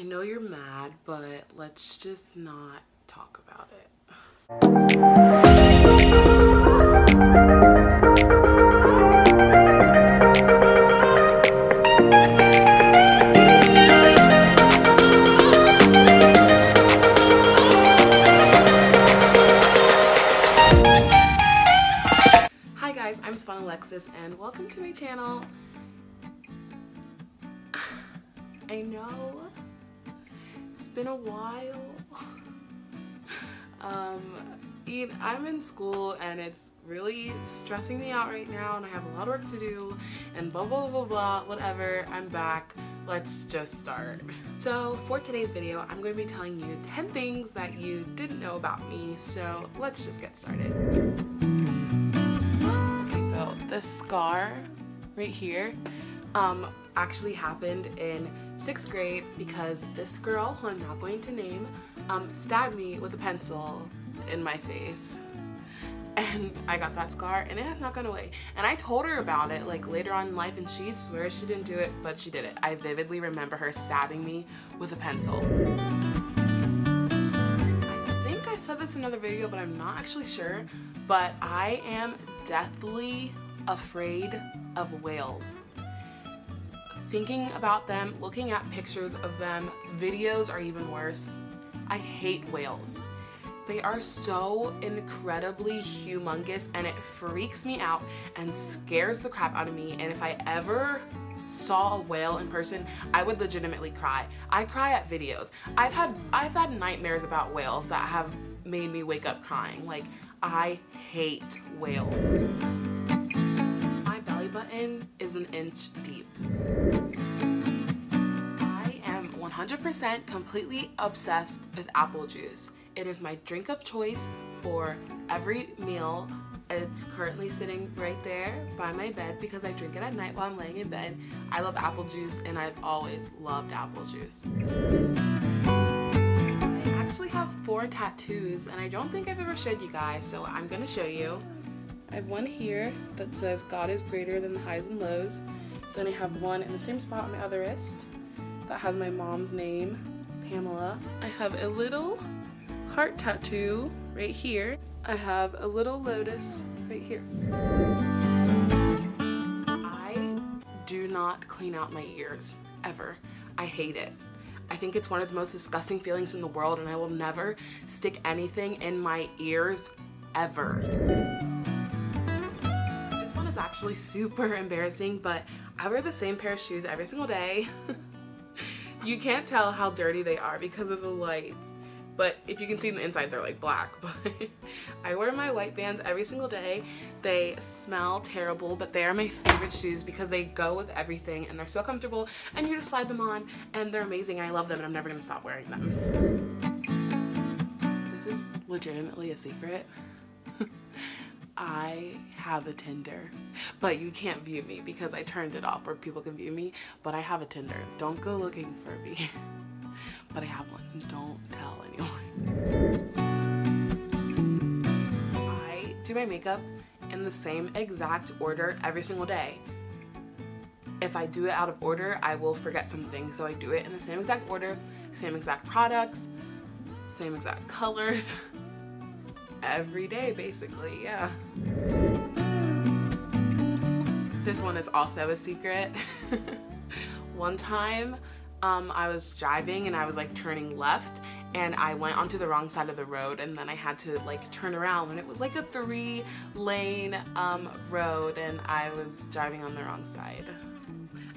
I know you're mad, but let's just not talk about it. Hi guys, I'm SeVohn Alexis and welcome to my channel. I know been a while. um, I'm in school and it's really stressing me out right now and I have a lot of work to do and blah blah blah blah whatever. I'm back. Let's just start. So for today's video, I'm going to be telling you 10 things that you didn't know about me. So let's just get started. Okay, so the scar right here um, actually happened in sixth grade because this girl, who I'm not going to name, um, stabbed me with a pencil in my face. And I got that scar and it has not gone away. And I told her about it like later on in life and she swears she didn't do it, but she did it. I vividly remember her stabbing me with a pencil. I think I said this in another video, but I'm not actually sure. But I am deathly afraid of whales thinking about them, looking at pictures of them, videos are even worse. I hate whales. They are so incredibly humongous and it freaks me out and scares the crap out of me. And if I ever saw a whale in person, I would legitimately cry. I cry at videos. I've had I've had nightmares about whales that have made me wake up crying. Like I hate whales is an inch deep. I am 100% completely obsessed with apple juice. It is my drink of choice for every meal. It's currently sitting right there by my bed because I drink it at night while I'm laying in bed. I love apple juice and I've always loved apple juice. I actually have four tattoos and I don't think I've ever showed you guys so I'm gonna show you. I have one here that says God is greater than the highs and lows. Then I have one in the same spot on my other wrist that has my mom's name, Pamela. I have a little heart tattoo right here. I have a little lotus right here. I do not clean out my ears, ever. I hate it. I think it's one of the most disgusting feelings in the world and I will never stick anything in my ears ever actually super embarrassing, but I wear the same pair of shoes every single day. you can't tell how dirty they are because of the lights. But if you can see the inside, they're like black. But I wear my white Vans every single day. They smell terrible, but they are my favorite shoes because they go with everything and they're so comfortable and you just slide them on and they're amazing. I love them and I'm never gonna stop wearing them. This is legitimately a secret. I have a Tinder, but you can't view me because I turned it off where people can view me, but I have a Tinder. Don't go looking for me, but I have one. Don't tell anyone. I do my makeup in the same exact order every single day. If I do it out of order, I will forget something, so I do it in the same exact order, same exact products, same exact colors. Every day basically, yeah. This one is also a secret. one time um, I was driving and I was like turning left and I went onto the wrong side of the road and then I had to like turn around and it was like a three lane um, road and I was driving on the wrong side.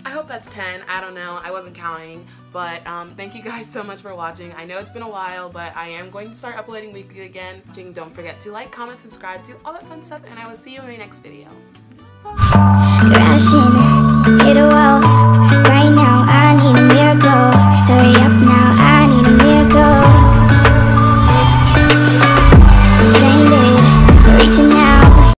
I hope that's 10. I don't know. I wasn't counting. But um, thank you guys so much for watching. I know it's been a while, but I am going to start uploading weekly again. Don't forget to like, comment, subscribe, do all that fun stuff, and I will see you in my next video. Bye!